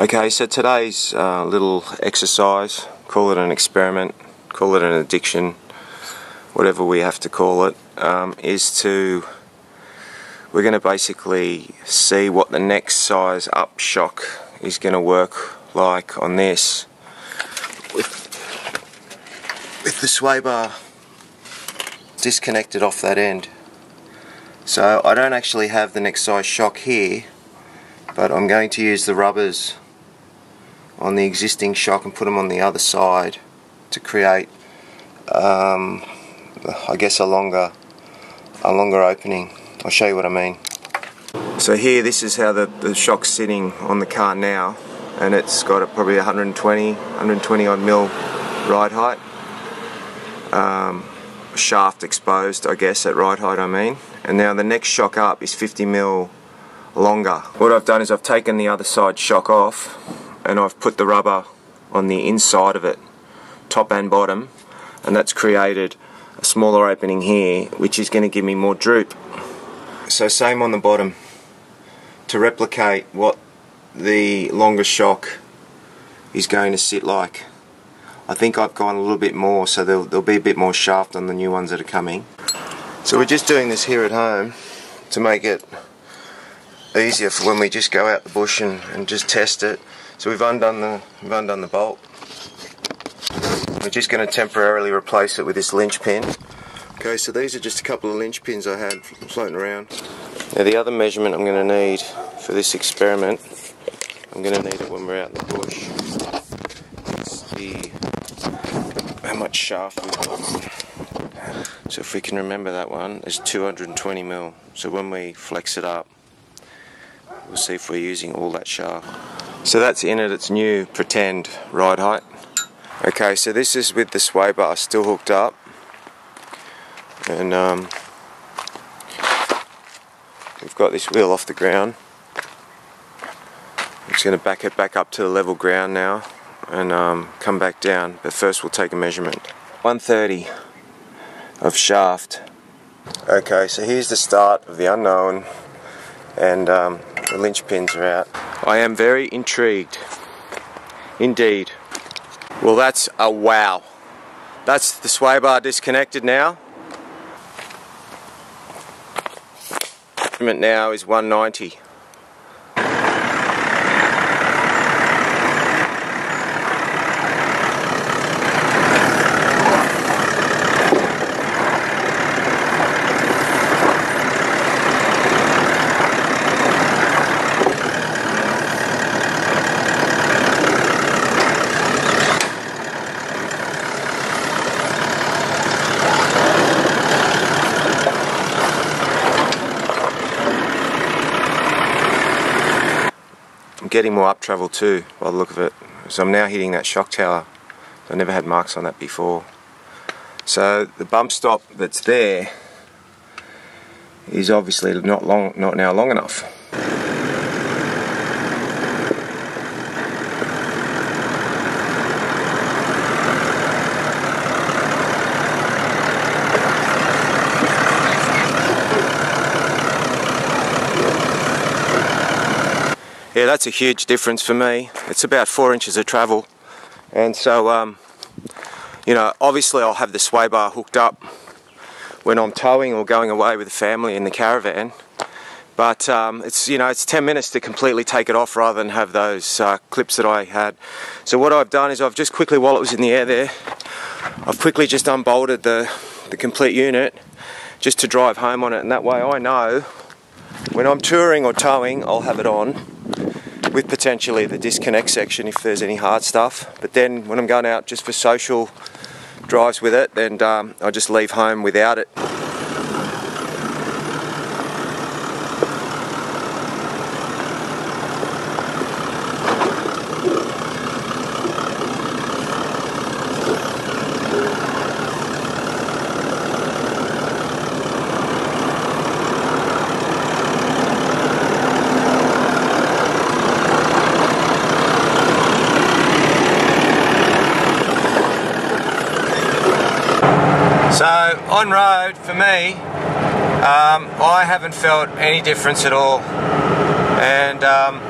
Okay, so today's uh, little exercise, call it an experiment, call it an addiction, whatever we have to call it, um, is to we're going to basically see what the next size up shock is going to work like on this. With, with the sway bar disconnected off that end. So I don't actually have the next size shock here but I'm going to use the rubbers on the existing shock and put them on the other side to create um, I guess a longer a longer opening I'll show you what I mean. So here this is how the, the shock's sitting on the car now and it's got a, probably 120, 120 odd mil ride height. Um, shaft exposed I guess at ride height I mean. And now the next shock up is 50 mil longer. What I've done is I've taken the other side shock off and I've put the rubber on the inside of it, top and bottom, and that's created a smaller opening here which is going to give me more droop. So same on the bottom. To replicate what the longer shock is going to sit like I think I've gone a little bit more so there'll, there'll be a bit more shaft on the new ones that are coming. So we're just doing this here at home to make it easier for when we just go out the bush and, and just test it so we've undone the we've undone the bolt we're just going to temporarily replace it with this linch pin Okay, so these are just a couple of linch pins I had floating around. Now the other measurement I'm going to need for this experiment, I'm going to need it when we're out in the bush. It's the how much shaft we've got. So if we can remember that one, it's 220 mil. So when we flex it up, we'll see if we're using all that shaft. So that's in at it's new. Pretend. Ride height. Okay, so this is with the sway bar still hooked up. And um, we've got this wheel off the ground. I'm just going to back it back up to the level ground now and um, come back down. But first we'll take a measurement. 130 of shaft. Okay so here's the start of the unknown. And um, the linch pins are out I am very intrigued. Indeed. Well that's a wow. That's the sway bar disconnected now. Now is 190. Getting more up travel too by the look of it. So I'm now hitting that shock tower. I never had marks on that before. So the bump stop that's there is obviously not long, not now long enough. Yeah, that's a huge difference for me. It's about four inches of travel. And so, um, you know, obviously I'll have the sway bar hooked up when I'm towing or going away with the family in the caravan. But um, it's, you know, it's 10 minutes to completely take it off rather than have those uh, clips that I had. So what I've done is I've just quickly, while it was in the air there, I've quickly just unbolted the, the complete unit just to drive home on it. And that way I know when I'm touring or towing, I'll have it on with potentially the disconnect section if there's any hard stuff. But then when I'm going out just for social drives with it, then um, I just leave home without it. So on road for me, um, I haven't felt any difference at all. And um,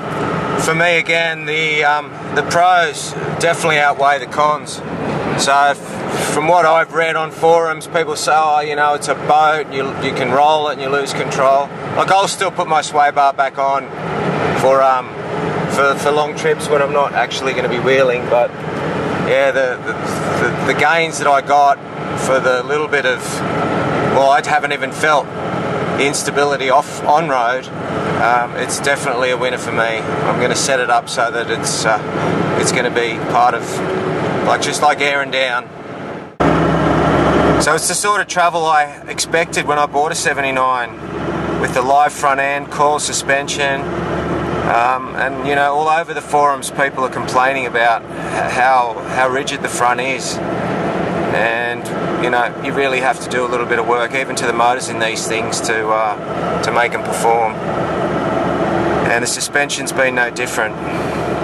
for me again, the um, the pros definitely outweigh the cons. So from what I've read on forums, people say, oh, you know, it's a boat, you, you can roll it and you lose control. Like I'll still put my sway bar back on for um, for, for long trips when I'm not actually going to be wheeling, but yeah, the, the, the, the gains that I got for the little bit of, well, I haven't even felt the instability off on road um, it's definitely a winner for me. I'm going to set it up so that it's uh, it's going to be part of like just like air and down. So it's the sort of travel I expected when I bought a 79 with the live front end, coil suspension, um, and you know all over the forums people are complaining about how how rigid the front is, and you know you really have to do a little bit of work even to the motors in these things to uh, to make them perform. And the suspension's been no different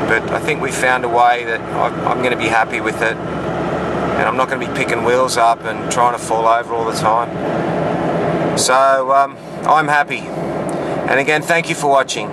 but I think we found a way that I'm going to be happy with it. And I'm not going to be picking wheels up and trying to fall over all the time. So um, I'm happy. And again thank you for watching